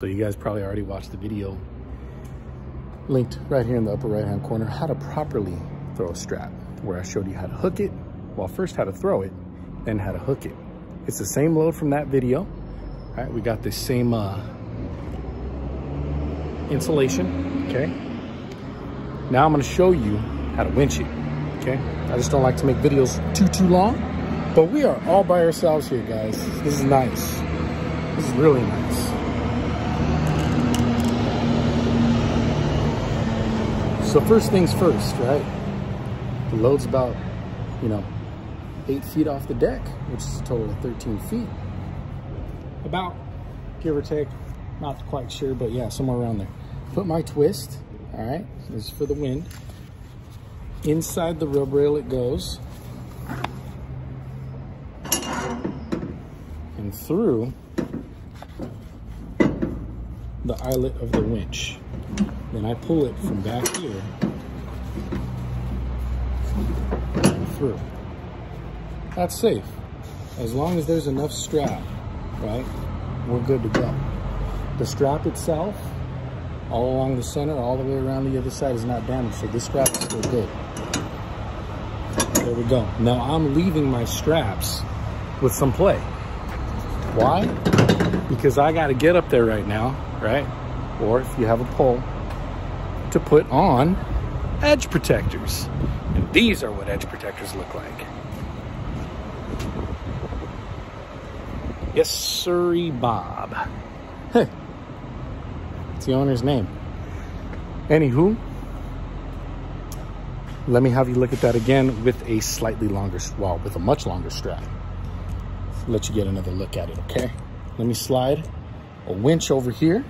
So you guys probably already watched the video linked right here in the upper right hand corner, how to properly throw a strap, where I showed you how to hook it, well first how to throw it, then how to hook it. It's the same load from that video, All right? We got the same uh, insulation, okay? Now I'm gonna show you how to winch it, okay? I just don't like to make videos too, too long, but we are all by ourselves here, guys. This is nice. This is really nice. So first things first, right? The load's about, you know, eight feet off the deck, which is a total of 13 feet. About, give or take, not quite sure, but yeah, somewhere around there. Put my twist, all right, this is for the wind. Inside the rub rail it goes. And through the eyelet of the winch. Then I pull it from back here through. That's safe. As long as there's enough strap, right, we're good to go. The strap itself, all along the center, all the way around the other side is not damaged, so this strap is still good. There we go. Now I'm leaving my straps with some play. Why? Because I got to get up there right now, right? Or if you have a pole, to put on edge protectors. And these are what edge protectors look like. Yes, sirree Bob. Hey, it's the owner's name. Anywho, let me have you look at that again with a slightly longer, well, with a much longer strap. Let you get another look at it, okay? Let me slide a winch over here.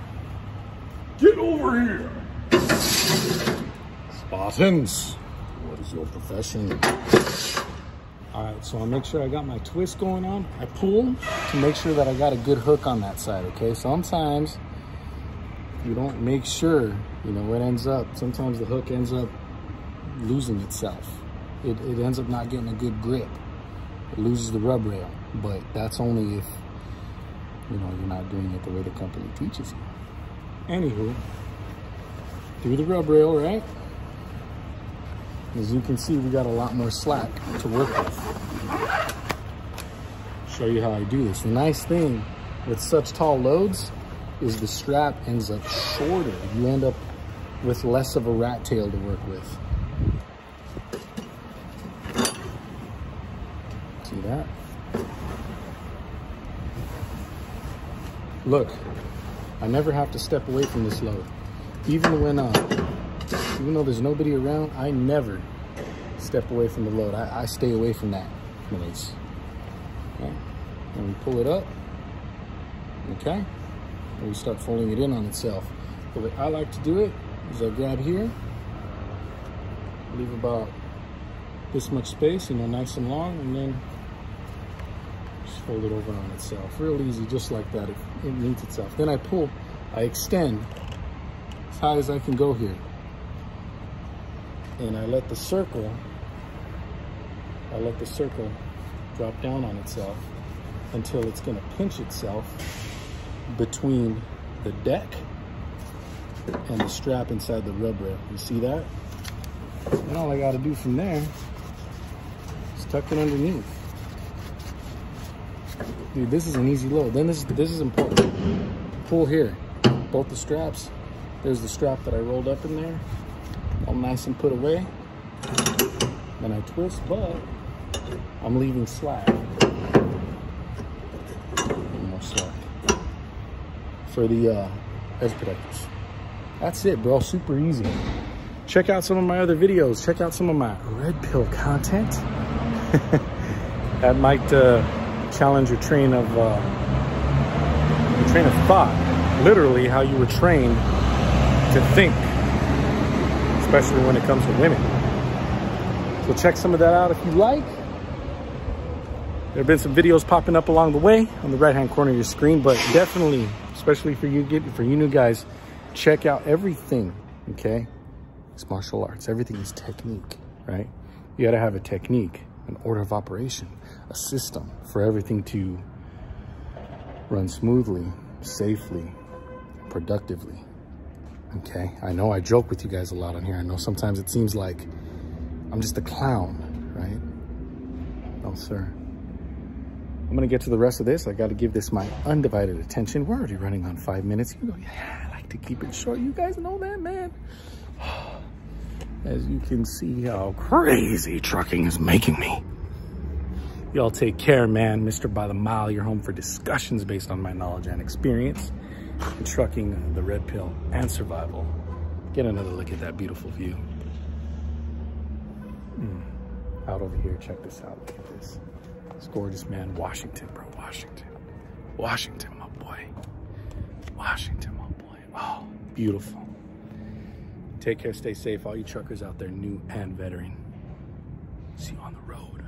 Get over here! Spartans, what is your profession? All right, so I'll make sure I got my twist going on. I pull to make sure that I got a good hook on that side, okay? Sometimes you don't make sure, you know, what ends up. Sometimes the hook ends up losing itself. It, it ends up not getting a good grip. It loses the rub rail, but that's only if, you know, you're not doing it the way the company teaches you. Anywho, through the rub rail, right? As you can see, we got a lot more slack to work with. Show you how I do this. The nice thing with such tall loads is the strap ends up shorter. You end up with less of a rat tail to work with. See that? Look, I never have to step away from this load. Even when uh, even though there's nobody around, I never step away from the load. I, I stay away from that when it's, okay? And we pull it up, okay? And we start folding it in on itself. The way I like to do it is I grab here, leave about this much space, you know, nice and long, and then just fold it over on itself. Real easy, just like that. It, it meets itself. Then I pull, I extend high as I can go here and I let the circle, I let the circle drop down on itself until it's gonna pinch itself between the deck and the strap inside the rub rail. You see that? And all I gotta do from there is tuck it underneath. Dude, this is an easy load. Then this, this is important. Pull here, both the straps. There's the strap that I rolled up in there all nice and put away. Then I twist, but I'm leaving slack. more slack for the uh, edge protectors. That's it, bro. Super easy. Check out some of my other videos. Check out some of my red pill content. that might uh, challenge your train of uh, your train of thought. Literally, how you were trained to think especially when it comes to women. So check some of that out if you like. There have been some videos popping up along the way on the right-hand corner of your screen, but definitely, especially for you for you new guys, check out everything, okay? It's martial arts. Everything is technique, right? You got to have a technique, an order of operation, a system for everything to run smoothly, safely, productively. Okay, I know I joke with you guys a lot on here. I know sometimes it seems like I'm just a clown, right? No, sir. I'm gonna get to the rest of this. I gotta give this my undivided attention. We're already running on five minutes. You go, yeah, I like to keep it short. You guys know that, man. As you can see how crazy trucking is making me. Y'all take care, man. Mr. By the Mile, you're home for discussions based on my knowledge and experience trucking, the red pill, and survival. Get another look at that beautiful view. Mm. Out over here, check this out. Look at this. This gorgeous man, Washington, bro. Washington. Washington, my boy. Washington, my boy. Oh, beautiful. Take care, stay safe. All you truckers out there, new and veteran. See you on the road.